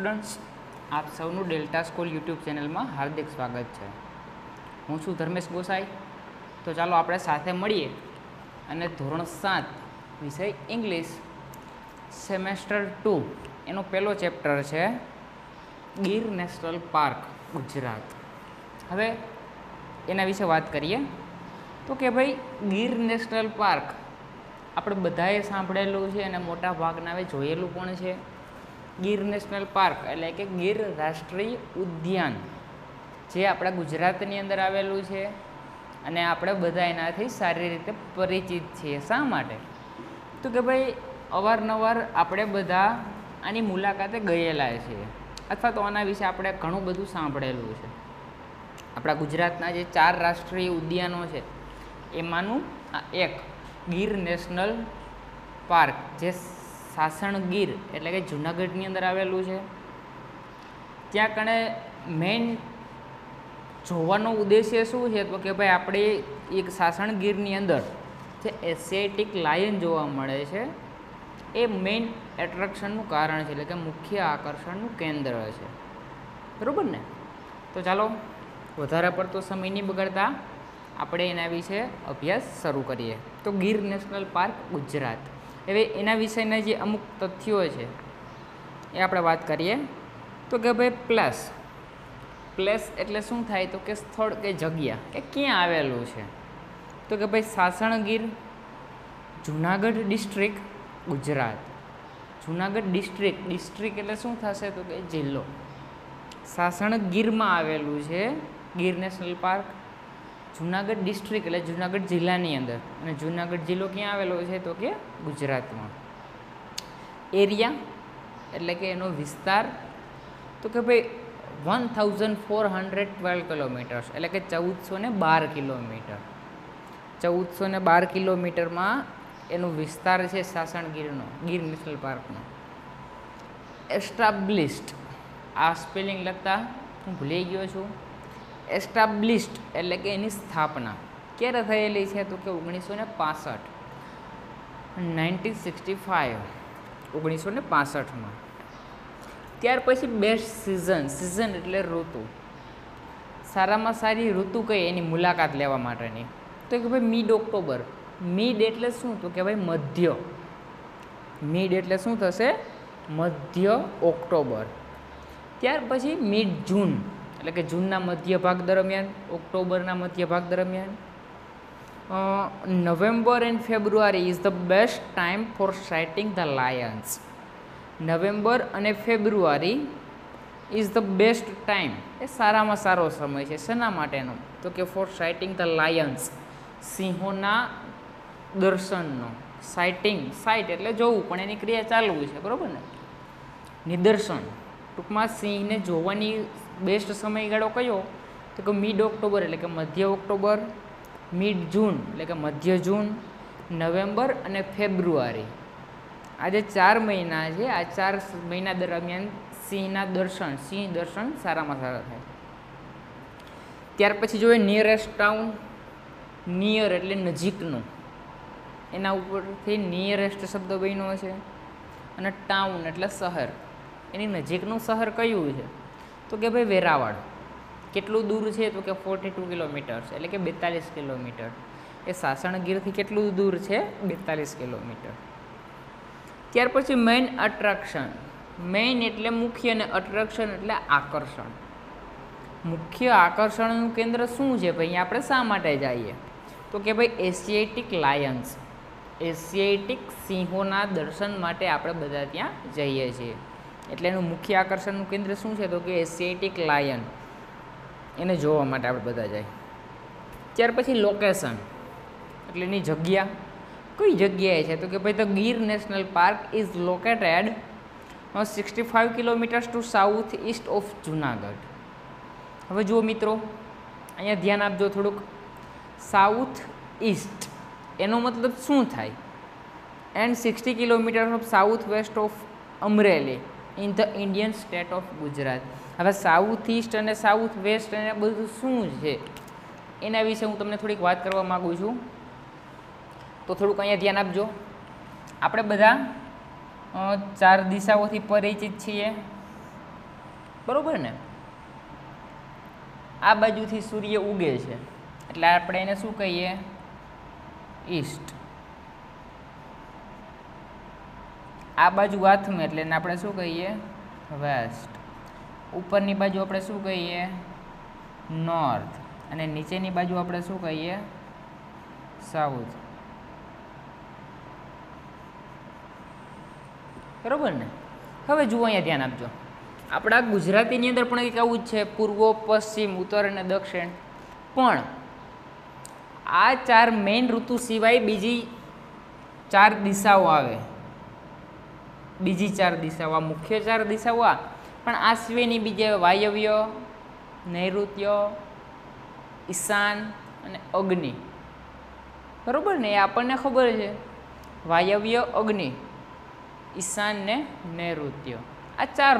Students આપ સૌનું delta school YouTube ચેનલમાં હાર્દિક સ્વાગત છે. હું છું ધર્મેશ ગોસાઈ. તો ચાલો આપણે સાથે મળીએ અને ધોરણ સાત વિષય ઇંગ્લિશ. Semester two. એનો પહેલો ચેપ્ટર છે, ગીર નેશનલ પાર્ક, ગુજરાત. હવે એના વિશે વાત કરીએ. તો કે ભાઈ, ગીર નેશનલ પાર્ક. આપણે બધાએ સાંભળેલું છે અને મોટા ભાગનાએ જોયેલું પણ છે. ગીર નેશનલ પાર્ક એટલે કે ગીર રાષ્ટ્રીય ઉદ્યાન, જે આપણા ગુજરાતની અંદર આવેલું છે અને આપણે બધા એનાથી સારી રીતે પરિચિત છીએ. શા માટે? તો કે ભાઈ, અવારનવાર આપણે બધા આની મુલાકાતે ગયેલા છીએ. અથવા તો આના વિશે આપણે ઘણું બધું સાંભળેલું છે. આપણા ગુજરાતના જે ચાર રાષ્ટ્રીય ઉદ્યાનો છે, એમાંનું એક ગીર નેશનલ પાર્ક, જે સાસણ ગીર એટલે કે જુનાગઢની અંદર આવેલું છે. ત્યાં કણે મેઇન જોવાનો ઉદ્દેશ્ય શું છે? તો કે ભાઈ આપણે એક સાસણ ગીરની અંદર જે એશિયાટિક લાયન જોવા મળે છે, એ મેઇન એટ્રેક્શનનું કારણ છે, એટલે કે મુખ્ય આકર્ષણનું કેન્દ્ર છે. બરાબર ને? તો ચાલો, વધારે પડતો સમય નહીં બગાડતા, આપણે એના વિશે અભ્યાસ શરૂ કરીએ. તો ગીર નેશનલ પાર્ક ગુજરાત. હવે એના વિષયના જે અમુક તથ્યો છે, એ આપણે વાત કરીએ. તો કે ભાઈ પ્લસ, પ્લેસ એટલે શું થાય? તો કે સ્થળ કે જગ્યા, કે ક્યાં આવેલું છે? તો કે ભાઈ Sasangir, Junagadh district, Gujarat. Junagadh district district એટલે શું થશે? તો કે જિલ્લો. સાસણગીરમાં આવેલું છે Gir national park Junagadh district એટલે જુનાગઢ જિલ્લાની અંદર. અને જુનાગઢ જિલ્લો ક્યાં આવેલો છે તો કે ગુજરાતમાં. એરિયા એટલે કે એનો વિસ્તાર તો કે ભાઈ one thousand four hundred twelve kilometres એટલે કે ચૌદસો ને બાર કિલોમીટર. ચૌદસો ને બાર કિલોમીટરમાં એનો વિસ્તાર છે સાસણગીરનો, ગીર નેશનલ પાર્કનો. એસ્ટાબ્લિશ્ડ આ સ્પેલિંગ લખતા હું ભૂલી ગયો છું. એસ્ટાબ્લિશ્ડ એટલે કે એની સ્થાપના. ક્યારે થયેલી છે તો કે ઓગણીસો ને પાસઠ. નાઇન્ટીન સિક્સટી ફાઇવ ઓગણીસો ને પાસઠમાં. ત્યાર પછી બેસ્ટ સિઝન સિઝન એટલે ઋતુ. સારામાં સારી ઋતુ કઈ એની મુલાકાત લેવા માટેની? તો કે ભાઈ મિડ ઓક્ટોબર મિડ એટલે શું? તો કે ભાઈ મધ્ય. મિડ એટલે શું થશે? મધ્ય ઓક્ટોબર ત્યાર પછી મિડ જૂન એટલે કે જૂનના મધ્ય ભાગ દરમિયાન, ઓક્ટોબરના મધ્ય ભાગ દરમિયાન November and February is the best time for sighting the lions. November અને February is the best time. એ સારામાં સારો સમય છે. શેના માટેનો? તો કે ફોર સાઇટિંગ ધ લાયન્સ. સિંહોના દર્શનનો. સાઇટિંગ, સાઇટ એટલે જોવું, પણ એની ક્રિયા ચાલવું છે. બરાબર ને? નિદર્શન. ટૂંકમાં સિંહને જોવાની બેસ્ટ સમયગાળો કયો? તો કે મિડ ઓક્ટોબર એટલે કે મધ્ય ઓક્ટોબર મિડ જૂન એટલે કે મધ્ય જૂન નવેમ્બર અને ફેબ્રુઆરી આ જે ચાર મહિના છે. આ ચાર મહિના દરમિયાન સિંહના દર્શન, સિંહ દર્શન સારામાં સારા થાય. ત્યાર પછી જોઈએ નિયરેસ્ટ ટાઉન નિયર એટલે નજીકનું. એના ઉપરથી નિયરેસ્ટ શબ્દ બન્યો છે. અને ટાઉન એટલે શહેર. એની નજીકનું શહેર કયું છે? તો કે ભાઈ વેરાવળ. કેટલું દૂર છે તો કે ફોર્ટી ટુ કિલોમીટર્સ એટલે કે બેતાલીસ કિલોમીટર એ સાસણગીરથી કેટલું દૂર છે? બેતાલીસ કિલોમીટર ત્યાર પછી મેઇન અટ્રેક્શન મેઇન એટલે મુખ્ય અને અટ્રેક્શન એટલે આકર્ષણ. મુખ્ય આકર્ષણનું કેન્દ્ર શું છે? ભાઈ આપણે શા માટે જઈએ? તો કે ભાઈ એશિયાટિક લાયન્સ એશિયાટિક સિંહોના દર્શન માટે આપણે બધા ત્યાં જઈએ છીએ. એટલે એનું મુખ્ય આકર્ષણનું કેન્દ્ર શું છે તો કે એશિયાટિક લાયન. એને જોવા માટે આપણે બધા જાય. ત્યાર પછી લોકેશન. એટલે એની જગ્યા. કઈ જગ્યાએ છે? તો કે ભાઈ the Gir national park is located sixty five kilometres to south east of Junagadh. હવે જુઓ મિત્રો, અહીંયા ધ્યાન આપજો થોડુંક. સાઉથ ઇસ્ટ એનો મતલબ શું થાય? And sixty kilometre of south west of Amreli. In the Indian state of Gujarat. હવે સાઉથ ઇસ્ટ અને સાઉથ વેસ્ટ અને બધું શું છે? એના વિશે હું તમને થોડીક વાત કરવા માગું છું. તો થોડુંક અહીંયા ધ્યાન આપજો. આપણે બધા ચાર દિશાઓથી પરિચિત છીએ. બરાબર ને? આ બાજુથી સૂર્ય ઉગે છે. એટલે આપણે એને શું કહીએ? ઈસ્ટ. આ બાજુ વાથમ એટલે એને આપણે શું કહીએ? વેસ્ટ. ઉપરની બાજુ આપણે શું કહીએ? નોર્થ. અને નીચેની બાજુ આપણે શું કહીએ? સાઉથ. બરોબર ને? હવે જુઓ અહીંયા ધ્યાન આપજો. આપણા ગુજરાતીની અંદર પણ કંઈક આવું જ છે, પૂર્વ, પશ્ચિમ, ઉત્તર અને દક્ષિણ. પણ આ ચાર મેઇન ઋતુ સિવાય બીજી ચાર દિશાઓ આવે. બીજી ચાર દિશાઓ, આ મુખ્ય ચાર દિશાઓ આ. પણ આ સિવાયની બીજે વાયવ્ય, નૈઋત્ય, ઈશાન અને અગ્નિ. બરાબર ને? એ આપણને ખબર છે. વાયવ્ય, અગ્નિ, ઈશાન ને નૈઋત્ય. આ ચાર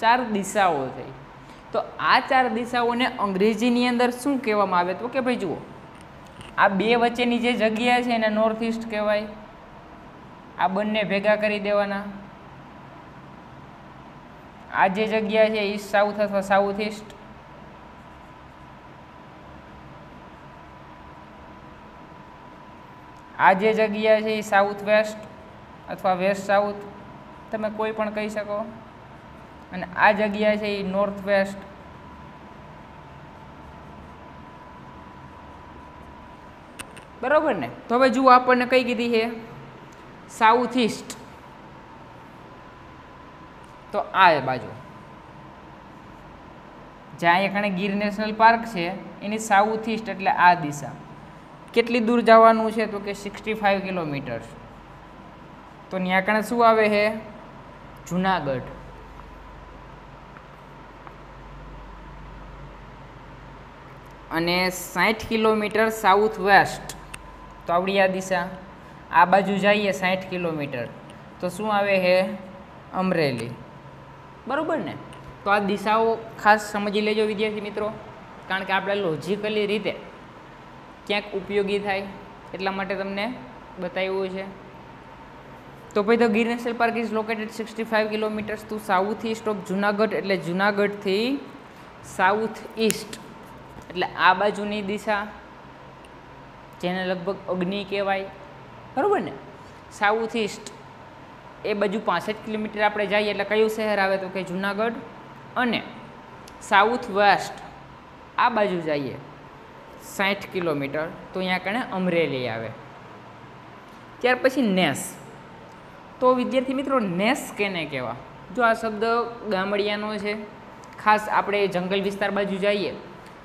ચાર દિશાઓ થઈ તો આ ચાર દિશાઓને અંગ્રેજીની અંદર શું કહેવામાં આવે? તો કે ભાઈ જુઓ, આ બે વચ્ચેની જે જગ્યા છે એને નોર્થ ઇસ્ટ કહેવાય. આ બંને ભેગા કરી દેવાના. આ જે જગ્યા છે ઈસ્ટ સાઉથ અથવા સાઉથ ઇસ્ટ આ જે જગ્યા છે એ સાઉથ વેસ્ટ અથવા વેસ્ટ સાઉથ તમે કોઈ પણ કહી શકો. અને આ જગ્યા છે એ નોર્થ વેસ્ટ બરાબર ને? તો હવે જુઓ આપણને કઈ કીધી છે. સાઉથ ઇસ્ટ તો આ બાજુ. જ્યાં કણે ગીર નેશનલ પાર્ક છે, એની સાઉથ ઇસ્ટ એટલે આ દિશા. કેટલી દૂર જવાનું છે તો કે સિક્સટી ફાઇવ કિલોમીટર. તો ત્યાં કણે શું આવે છે જુનાગઢ. અને સાઠ કિલોમીટર સાઉથ વેસ્ટ તો આવડી આ દિશા. આ બાજુ જઈએ સાઠ કિલોમીટર. તો શું આવે છે અમરેલી. બરાબર ને? તો આ દિશાઓ ખાસ સમજી લેજો વિદ્યાર્થી મિત્રો, કારણ કે આપણે લોજિકલી રીતે ક્યાંક ઉપયોગી થાય એટલા માટે તમને બતાવ્યું છે. તો ભાઈ the Gir national park is located sixty five kilometres to south east of Junagadh, એટલે જુનાગઢથી સાઉથ ઇસ્ટ એટલે આ બાજુની દિશા, જેને લગભગ અગ્નિ કહેવાય. બરાબર ને? સાઉથ ઇસ્ટ એ બાજુ પાસઠ કિલોમીટર આપણે જઈએ એટલે કયું શહેર આવે તો કે જુનાગઢ અને સાઉથ વેસ્ટ આ બાજુ જઈએ. સાઠ કિલોમીટર તો અહીંયા કણે અમરેલી આવે. ત્યાર પછી નેસ. તો વિદ્યાર્થી મિત્રો નેસ કેને કહેવા જો આ શબ્દ ગામડિયાનો છે, ખાસ આપણે જંગલ વિસ્તાર બાજુ જઈએ,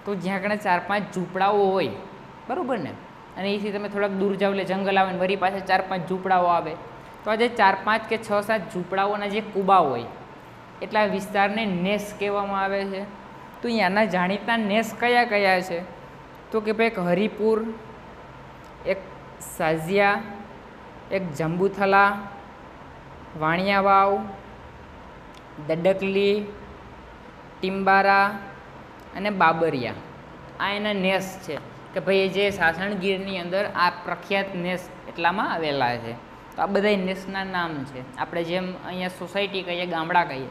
તો જ્યાં કણે ચાર પાંચ ઝૂંપડાઓ હોય, બરાબર ને? અને એથી તમે થોડાક દૂર જાઓ એટલે જંગલ આવે ને વરી પાસે ચાર પાંચ ઝૂંપડાઓ આવે. તો આજે ચાર પાંચ કે છ સાત ઝૂંપડાઓના જે કૂબા હોય, એટલા વિસ્તારને નેસ કહેવામાં આવે છે. તો અહીંયાના જાણીતા નેસ કયા કયા છે? તો કે ભાઈ એક હરિપુર, એક સાઝિયા, એક જંબુથલા વાણિયા વાવ દડકલી ટિમ્બારા અને બાબરિયા. આ એના નેસ છે કે ભાઈ જે સાસણગીરની અંદર આ પ્રખ્યાત નેસ એટલામાં આવેલા છે. તો આ બધા ઇન્ડસ્ટ્રીના નામ છે. આપણે જેમ અહીંયા સોસાયટી કહીએ, ગામડા કહીએ,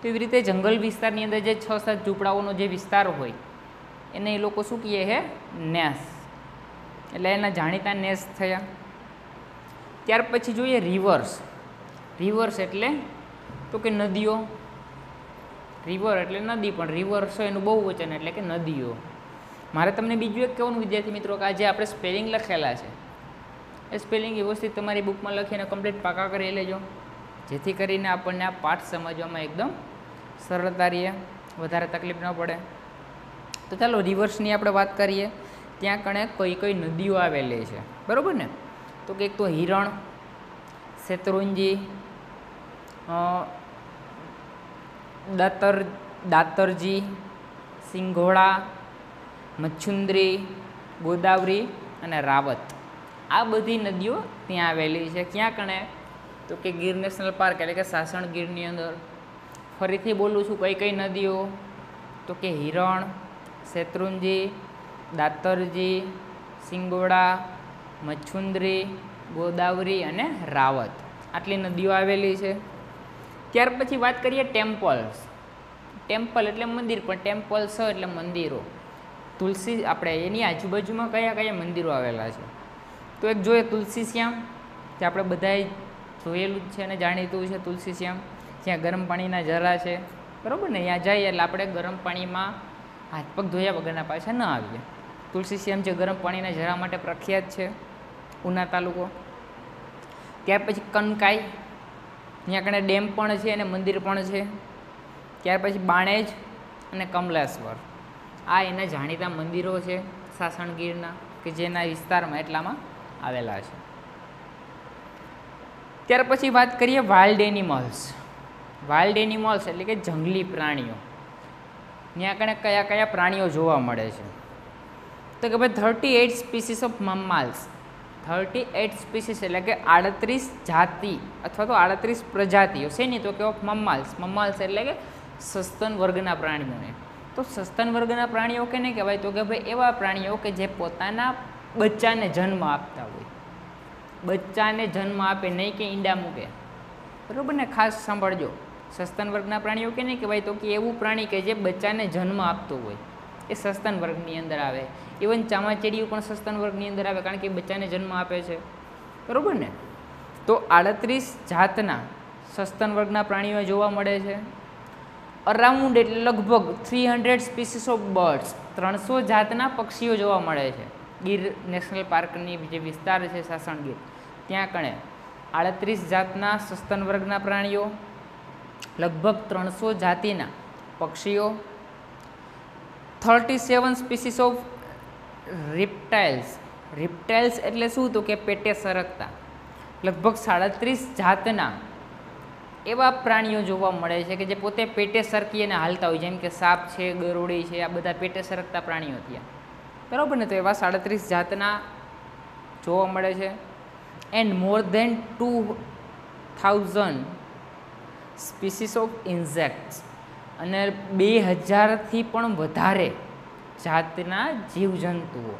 તો એવી રીતે જંગલ વિસ્તારની અંદર જે છ સાત ઝૂંપડાઓનો જે વિસ્તાર હોય, એને એ લોકો શું કહે છે નેસ. એટલે એના જાણીતા નેસ થયા. ત્યાર પછી જોઈએ રિવર્સ. રિવર્સ એટલે તો કે નદીઓ. રિવર એટલે નદી, પણ રિવર્સ એનું બહુ વચન એટલે કે નદીઓ. મારે તમને બીજું એક કહેવાનું વિદ્યાર્થી મિત્રો, કે આજે આપણે સ્પેલિંગ લખેલા છે. એ સ્પેલિંગ વ્યવસ્થિત તમારી બુકમાં લખીને કમ્પ્લીટ પાકા કરી લેજો. જેથી કરીને આપણને આ પાઠ સમજવામાં એકદમ સરળતા રહીએ વધારે તકલીફ ન પડે. તો ચાલો રિવર્સની આપણે વાત કરીએ. ત્યાં કણે કઈ કઈ નદીઓ આવેલી છે. બરાબર ને? તો કે એક તો હિરણ, શેત્રુંજી દાતર, દાતરજી સિંઘોડા મચ્છુંદ્રી, ગોદાવરી અને રાવત. આ બધી નદીઓ ત્યાં આવેલી છે. ક્યાં કણે? તો કે ગીર નેશનલ પાર્ક એટલે કે સાસણ ગીરની અંદર. ફરીથી બોલું છું કઈ કઈ નદીઓ? તો કે હિરણ, શેત્રુંજી, દાતરજી, સિંગોડા, મચ્છુંદરી, ગોદાવરી અને રાવત. આટલી નદીઓ આવેલી છે. ત્યાર પછી વાત કરીએ ટેમ્પલ્સ. ટેમ્પલ એટલે મંદિર, પણ ટેમ્પલ્સ એટલે મંદિરો. તુલસી, આપણે એની આજુબાજુમાં કયા કયા મંદિરો આવેલા છે? તો એક જોઈએ તુલસી શ્યામ, જે આપણે બધાએ જોયેલું જ છે અને જાણીતું છે તુલસી શ્યામ. જ્યાં ગરમ પાણીના ઝરા છે. બરાબર ને? ત્યાં જઈએ એટલે આપણે ગરમ પાણીમાં હાથ પગ ધોયા વગરના પાછા ન આવીએ. તુલસી શ્યામ જે ગરમ પાણીના ઝરા માટે પ્રખ્યાત છે, ઉના તાલુકો. ત્યાર પછી કનકાઈ. ત્યાં કણે ડેમ પણ છે અને મંદિર પણ છે. ત્યાર પછી બાણેજ અને કમલેશ્વર. આ એના જાણીતા મંદિરો છે સાસણગીરના, કે જેના વિસ્તારમાં એટલામાં આવેલા છે. ત્યાર પછી વાત કરીએ વાઇલ્ડ એનિમલ્સ વાઇલ્ડ એનિમલ્સ એટલે કે જંગલી પ્રાણીઓ. ત્યાં કણે કયા કયા પ્રાણીઓ જોવા મળે છે? તો કે ભાઈ thirty eight species of mammals thirty eight species એટલે કે આડત્રીસ જાતિ અથવા તો આડત્રીસ પ્રજાતિઓ. શેની તો કે ઓફ મમ્માલ્સ મમ્માલ્સ એટલે કે સસ્તન વર્ગના પ્રાણીઓને. તો સસ્તન વર્ગના પ્રાણીઓ કેને કહેવાય? તો કે ભાઈ એવા પ્રાણીઓ કે જે પોતાના બચ્ચાને જન્મ આપતા હોય. બચ્ચાને જન્મ આપે નહીં કે ઈંડા મૂકે. બરાબર ને? ખાસ સાંભળજો. સસ્તન વર્ગના પ્રાણીઓ કે નહીં કે કહેવાય તો કે એવું પ્રાણી કે જે બચ્ચાને જન્મ આપતું હોય. એ સસ્તન વર્ગની અંદર આવે. ઇવન ચામાચેડીઓ પણ સસ્તન વર્ગની અંદર આવે કારણ કે બચ્ચાને જન્મ આપે છે. બરાબર ને? તો આડત્રીસ જાતના સસ્તન વર્ગના પ્રાણીઓ જોવા મળે છે. અરાઉન્ડ એટલે લગભગ three hundred species of birds ત્રણસો જાતના પક્ષીઓ જોવા મળે છે. ગીર નેશનલ પાર્કની જે વિસ્તાર છે સાસણ ગીર, ત્યાં કણે આડત્રીસ જાતના સસ્તન વર્ગના પ્રાણીઓ, લગભગ ત્રણસો જાતિના પક્ષીઓ, thirty seven species of reptiles reptiles એટલે શું તો કે પેટે સરકતા, લગભગ સાડત્રીસ જાતના એવા પ્રાણીઓ જોવા મળે છે કે જે પોતે પેટે સરકી અને હાલતા હોય, જેમ કે સાપ છે, ગરોળી છે, આ બધા પેટે સરકતા પ્રાણીઓ ત્યાં. બરાબર ને? તો એવા સાડત્રીસ જાતના જોવા મળે છે. And more than two thousand species of insects અને બે હજારથી પણ વધારે જાતના જીવજંતુઓ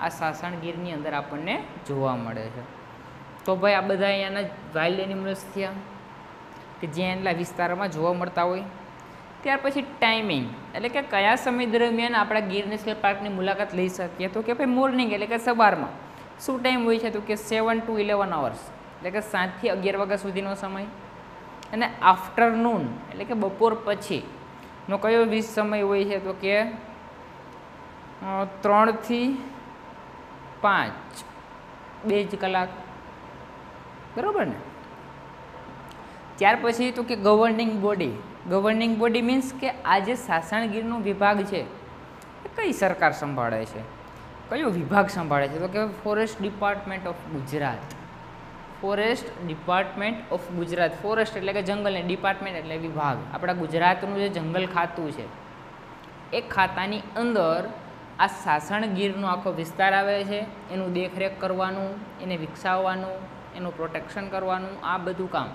આ સાસણગીરની અંદર આપણને જોવા મળે છે. તો ભાઈ આ બધા અહીંયાના વાઇલ્ડ એનિમલ્સ થયા કે જે એટલા વિસ્તારમાં જોવા મળતા હોય? ત્યાર પછી ટાઈમિંગ એટલે કે કયા સમય દરમિયાન આપણા ગીર નેશનલ પાર્કની મુલાકાત લઈ શકીએ? તો કે ભાઈ મોર્નિંગ એટલે કે સવારમાં. શું ટાઈમ હોય છે? તો કે સેવન ટુ ઇલેવન અવર્સ એટલે કે સાતથી અગિયાર વાગ્યા સુધીનો સમય. અને આફ્ટરનૂન એટલે કે બપોર પછીનો કયો વીસ સમય હોય છે? તો કે ત્રણથી પાંચ. બે જ કલાક. બરાબર ને? ત્યાર પછી તો કે governing body governing body means કે આ જે સાસણગીરનો વિભાગ છે, એ કઈ સરકાર સંભાળે છે? કયો વિભાગ સંભાળે છે? તો કે forest department of Gujarat. Forest department of Gujarat. Forest એટલે કે જંગલ ને ડિપાર્ટમેન્ટ એટલે વિભાગ. આપણા ગુજરાતનું જે જંગલ ખાતું છે, એ ખાતાની અંદર આ સાસણગીરનો આખો વિસ્તાર આવે છે, એનું દેખરેખ કરવાનું, એને વિકસાવવાનું, એનું પ્રોટેક્શન કરવાનું, આ બધું કામ.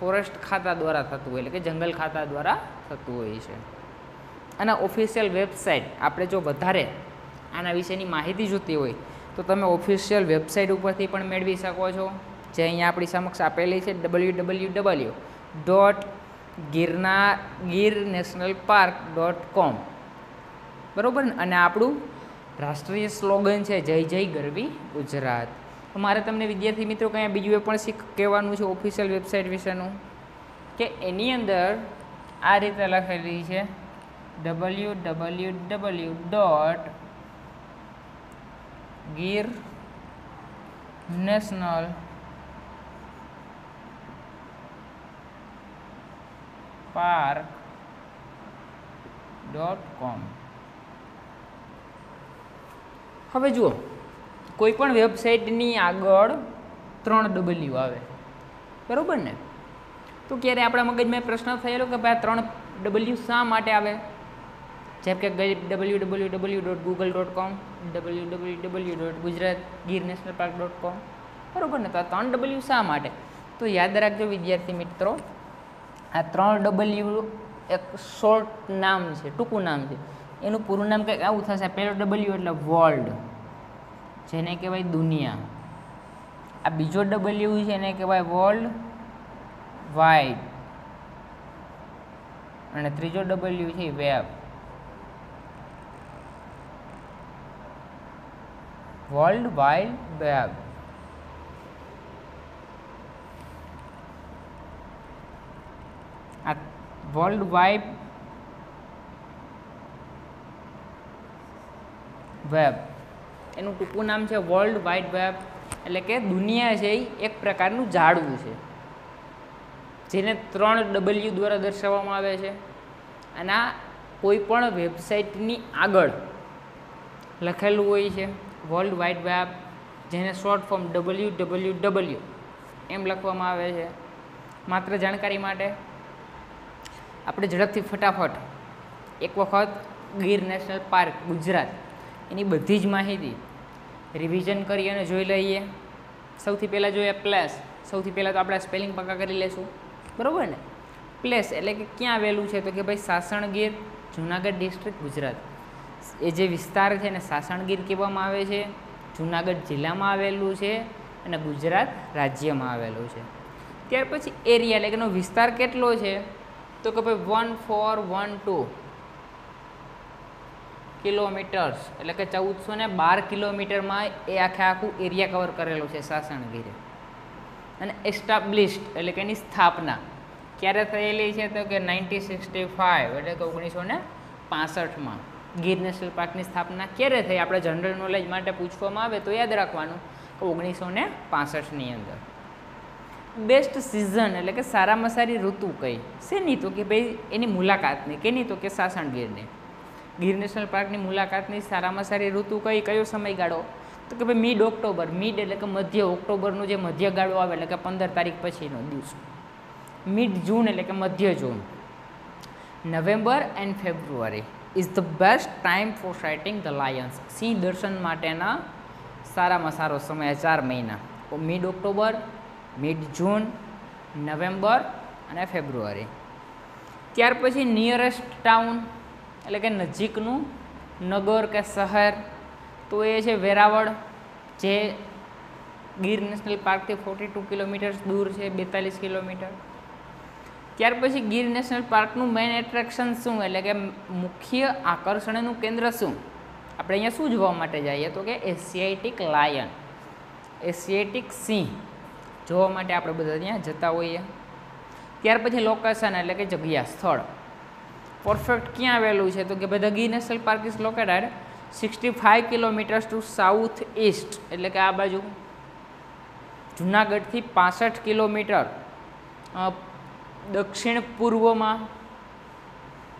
ફોરેસ્ટ ખાતા દ્વારા થતું હોય, એટલે કે જંગલ ખાતા દ્વારા થતું હોય છે. અને ઓફિશિયલ વેબસાઇટ આપણે જો વધારે આના વિશેની માહિતી જોતી હોય, તો તમે ઓફિશિયલ વેબસાઇટ ઉપરથી પણ મેળવી શકો છો. જે અહીંયા આપણી સમક્ષ આપેલી છે W W W dot ગિરના Gir national park dot com બરાબર ને? અને આપણું રાષ્ટ્રીય સ્લોગન છે, જય જય ગરવી ગુજરાત. મારે તમને વિદ્યાર્થી મિત્રો કંઈ બીજું એ પણ શીખ કહેવાનું છે ઓફિશિયલ વેબસાઇટ વિશેનું. કે એની અંદર આ રીતે લખેલી છે W W W dot Gir national park dot com હવે જુઓ કોઈ પણ વેબસાઇટની આગળ ત્રણ ડબલ્યુ આવે. બરાબર ને? તો ક્યારે આપણા મગજમાં પ્રશ્ન થયેલો કે ભાઈ ત્રણ ડબલ્યુ શા માટે આવે? જેમ કે W W W dot Google dot com W W W dot Gujarat Gir national park dot com બરાબર ને? તો આ ત્રણ ડબલ્યુ શા માટે? તો યાદ રાખજો વિદ્યાર્થી મિત્રો, આ ત્રણ ડબલ્યુ એક શોર્ટ નામ છે, ટૂંકું નામ છે. એનું પૂરું નામ કંઈક આવું થશે, પહેલો ડબલ્યુ એટલે વર્લ્ડ જેને કહેવાય દુનિયા. આ બીજો ડબલ્યુ છે, એને કહેવાય વર્લ્ડ વાઇડ અને ત્રીજો ડબલ્યુ છે વેબ વર્લ્ડ વાઇડ વેબ આ વર્લ્ડ વાઇડ વેબ એનું ટૂંકું નામ છે વર્લ્ડ વાઇડ વેબ એટલે કે દુનિયા છે એ એક પ્રકારનું ઝાડવું છે. જેને ત્રણ ડબલ્યુ દ્વારા દર્શાવવામાં આવે છે. અને આ કોઈ પણ વેબસાઇટની આગળ લખેલું હોય છે વર્લ્ડ વાઇડ વેબ જેને short form W W W એમ લખવામાં આવે છે. માત્ર જાણકારી માટે આપણે ઝડપથી ફટાફટ એક વખત ગીર નેશનલ પાર્ક ગુજરાત એની બધી જ માહિતી રિવિઝન કરી અને જોઈ લઈએ. સૌથી પહેલાં જોઈએ પ્લેસ સૌથી પહેલાં તો આપણે સ્પેલિંગ પક્કા કરી લેશું. બરાબર ને? પ્લેસ એટલે કે ક્યાં આવેલું છે? તો કે ભાઈ સાસણગીર, જુનાગઢ ડિસ્ટ્રિક્ટ ગુજરાત. એ જે વિસ્તાર છે એને સાસણગીર કહેવામાં આવે છે. જુનાગઢ જિલ્લામાં આવેલું છે અને ગુજરાત રાજ્યમાં આવેલું છે. ત્યાર પછી એરિયા એટલે કે એનો વિસ્તાર કેટલો છે? તો કે ભાઈ one four one two kilometres, એટલે કે ચૌદસો ને બાર કિલોમીટરમાં એ આખે આખું એરિયા કવર કરેલું છે સાસણગીરે. અને એસ્ટાબ્લિશ્ડ એટલે કે એની સ્થાપના. ક્યારે થયેલી છે તો કે નાઇન્ટીન સિક્સટી ફાઇવ એટલે કે ઓગણીસો ને પાસઠમાં. ગીર નેશનલ પાર્કની સ્થાપના ક્યારે થઈ? આપણે જનરલ નોલેજ માટે પૂછવામાં આવે તો યાદ રાખવાનું કે ઓગણીસો ને પાસઠની અંદર. બેસ્ટ સિઝન એટલે કે સારામાં સારી ઋતુ કઈ? શેની તો કે ભાઈ એની મુલાકાતની? કેની તો કે સાસણગીરની? ગીર નેશનલ પાર્કની મુલાકાતની સારામાં સારી ઋતુ કઈ? કયો સમયગાળો? તો કે ભાઈ મિડ ઓક્ટોબર, મિડ એટલે કે મધ્ય ઓક્ટોબરનો જે મધ્યગાળો આવે, એટલે કે પંદર તારીખ પછીનો દિવસ. મિડ જૂન એટલે કે મધ્ય જૂન. November and February is the best time for sighting the lions સિંહ દર્શન માટેના સારામાં સારો સમય ચાર મહિના. Mid October, mid June, November અને ફેબ્રુઆરી. ત્યાર પછી નિયરેસ્ટ ટાઉન એટલે કે નજીકનું નગર કે શહેર, તો એ છે વેરાવળ, જે ગીર નેશનલ પાર્કથી ફોર્ટી ટુ કિલોમીટર્સ દૂર છે, બેતાલીસ કિલોમીટર. ત્યાર પછી ગીર નેશનલ પાર્કનું મેઇન એટ્રેક્શન શું? એટલે કે મુખ્ય આકર્ષણનું કેન્દ્ર શું? આપણે અહીંયા શું જોવા માટે જઈએ? તો કે એશિયાટિક લાયન એશિયાટિક સિંહ જોવા માટે આપણે બધા ત્યાં જતા હોઈએ. ત્યાર પછી લોકેશન એટલે કે જગ્યા, સ્થળ. પરફેક્ટ ક્યાં આવેલું છે? તો કે ભાઈ ધ ગી national park is located sixty five kilometres to south east એટલે કે આ બાજુ જુનાગઢથી પાસઠ કિલોમીટર દક્ષિણ પૂર્વમાં.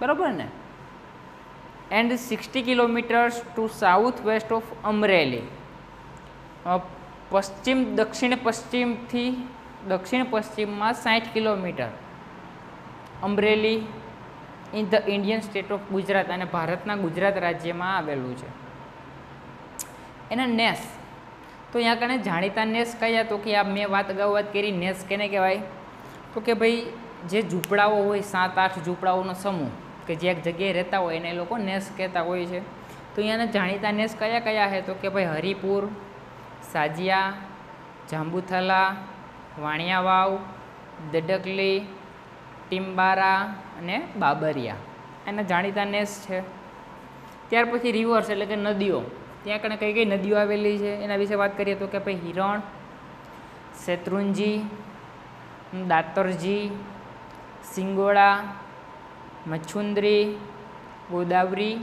બરાબર ને? And sixty kilometres to south west of Amreli પશ્ચિમ, દક્ષિણ પશ્ચિમથી દક્ષિણ પશ્ચિમમાં સાઠ kilometre Amreli in the Indian state of Gujarat અને ભારતના ગુજરાત રાજ્યમાં આવેલું છે. એના નેસ, તો અહીંયા કારણે જાણીતા નેસ કયા? તો કે આ મેં વાત અગાઉ વાત કરી, નેસ કેને કહેવાય? તો કે ભાઈ જે ઝૂંપડાઓ હોય, સાત, આઠ ઝૂંપડાઓનો સમૂહ કે જે એક જગ્યાએ રહેતા હોય, એને લોકો નેસ કહેતા હોય છે. તો અહીંયાના જાણીતા નેસ કયા કયા છે તો કે ભાઈ હરિપુર, સાજિયા, જાંબુથલા વાણિયા વાવ દડકલી ટિમ્બારા અને બાબરિયા. એના જાણીતા નેસ છે. ત્યાર પછી રિવર્સ એટલે કે નદીઓ. ત્યાં કણે કઈ કઈ નદીઓ આવેલી છે? એના વિશે વાત કરીએ તો કે ભાઈ હિરણ, શેત્રુંજી, દાતરજી સિંગોડા મચ્છુંદરી, ગોદાવરી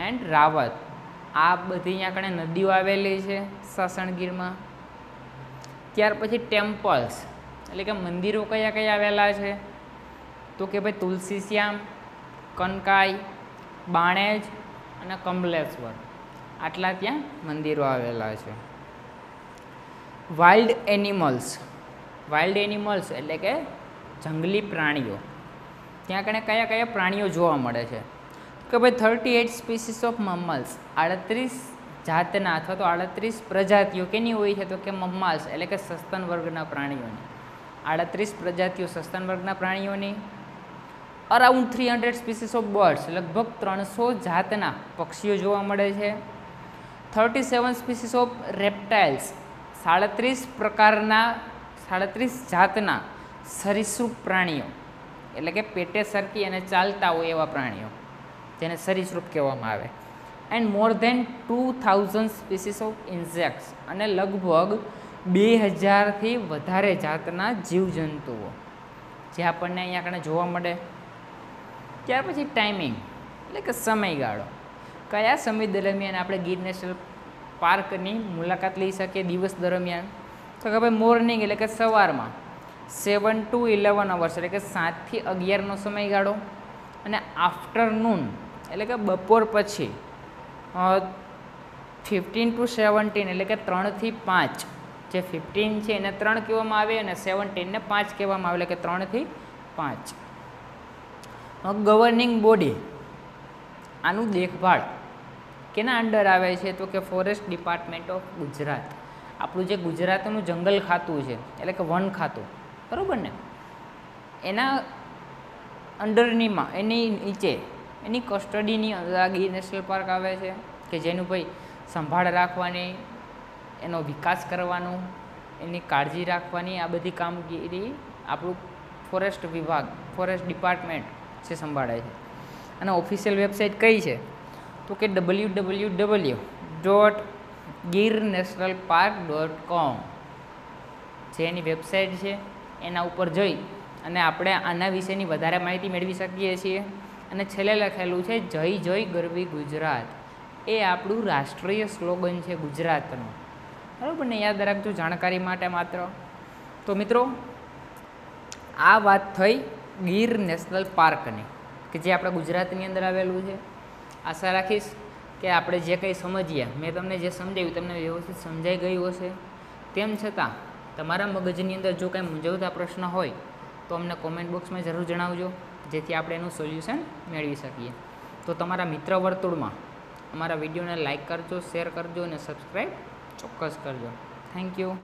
એન્ડ રાવત. આ બધી અહીંયા કણે નદીઓ આવેલી છે સાસણગીરમાં. ત્યાર પછી ટેમ્પલ્સ એટલે કે મંદિરો કયા કયા આવેલા છે? તો કે ભાઈ તુલસી શ્યામ, કનકાઈ, બાણેજ અને કમલેશ્વર. આટલા ત્યાં મંદિરો આવેલા છે. વાઇલ્ડ એનિમલ્સ વાઇલ્ડ એનિમલ્સ એટલે કે જંગલી પ્રાણીઓ. ત્યાં કણે કયા કયા પ્રાણીઓ જોવા મળે છે? કે ભાઈ thirty eight species of mammals આડત્રીસ જાતના અથવા તો આડત્રીસ પ્રજાતિઓ કેની હોય છે? તો કે મમ્માલ્સ એટલે કે સસ્તન વર્ગના પ્રાણીઓની. આડત્રીસ પ્રજાતિઓ સસ્તન વર્ગના પ્રાણીઓની. Around three hundred species of birds લગભગ ત્રણસો જાતના પક્ષીઓ જોવા મળે છે. Thirty seven species of reptiles સાડત્રીસ પ્રકારના, સાડત્રીસ જાતના સરીસૃપ પ્રાણીઓ, એટલે કે પેટે સરકી અને ચાલતા હોય એવા પ્રાણીઓ, જેને સરીસૃપ કહેવામાં આવે. And more than two thousand species of insects અને લગભગ બે હજારથી વધારે જાતના જીવજંતુઓ, જે આપણને અહીંયા આગળ જોવા મળે. ત્યાર પછી ટાઈમિંગ એટલે કે સમયગાળો. કયા સમય દરમિયાન આપણે ગીર નેશનલ પાર્કની મુલાકાત લઈ શકીએ દિવસ દરમિયાન? તો કે ભાઈ મોર્નિંગ એટલે કે સવારમાં સેવન ટુ ઇલેવન અવર્સ એટલે કે સાતથી અગિયારનો સમયગાળો અને આફ્ટરનૂન એટલે કે બપોર પછી ફિફ્ટીન ટુ સેવન્ટીન એટલે કે ત્રણથી પાંચ. જે ફિફ્ટીન છે એને ત્રણ કહેવામાં આવે અને સેવન્ટીનને પાંચ કહેવામાં આવે, એટલે કે ત્રણથી પાંચ. ગવર્નિંગ બોડી આનું દેખભાળ કેના અંડર આવે છે? તો કે ફોરેસ્ટ ડિપાર્ટમેન્ટ ઓફ ગુજરાત. આપણું જે ગુજરાતનું જંગલ ખાતું છે, એટલે કે વન ખાતું, બરાબર ને? એના અંડરનીમાં એની નીચે, એની કસ્ટડીની ગીર નેશનલ પાર્ક આવે છે, કે જેનું ભાઈ સંભાળ રાખવાની, એનો વિકાસ કરવાનો, એની કાળજી રાખવાની આ બધી કામગીરી આપણું ફોરેસ્ટ વિભાગ ફોરેસ્ટ ડિપાર્ટમેન્ટ છે સંભાળાય છે. અને ઓફિશિયલ વેબસાઇટ કઈ છે? તો કે W W W dot Gir national park dot com જે એની વેબસાઇટ છે, એના ઉપર જઈ અને આપણે આના વિશેની વધારે માહિતી મેળવી શકીએ છીએ. અને છેલ્લે લખેલું છે, જય જય ગરવી ગુજરાત. એ આપણું રાષ્ટ્રીય સ્લોગન છે ગુજરાતનું. બરાબર ને? યાદ રાખજો, જાણકારી માટે માત્ર. તો મિત્રો, આ વાત થઈ. ગીર નેશનલ પાર્કની, કે જે આપણા ગુજરાતની અંદર આવેલું છે. આશા રાખીશ કે આપણે જે કંઈ સમજ્યા મેં તમને જે સમજાવ્યું, તમને વ્યવસ્થિત સમજાઈ ગયું હશે. તેમ છતાં, તમારા મગજની અંદર જો કાંઈ મૂંઝવતા પ્રશ્ન હોય, તો અમને કોમેન્ટ બોક્સમાં જરૂર જણાવજો, જેથી આપણે એનું સોલ્યુશન મેળવી શકીએ. તો તમારા મિત્ર વર્તુળમાં અમારા વિડીયોને લાઇક કરજો શેર કરજો અને સબસ્ક્રાઈબ ચોક્કસ કરજો. Thank you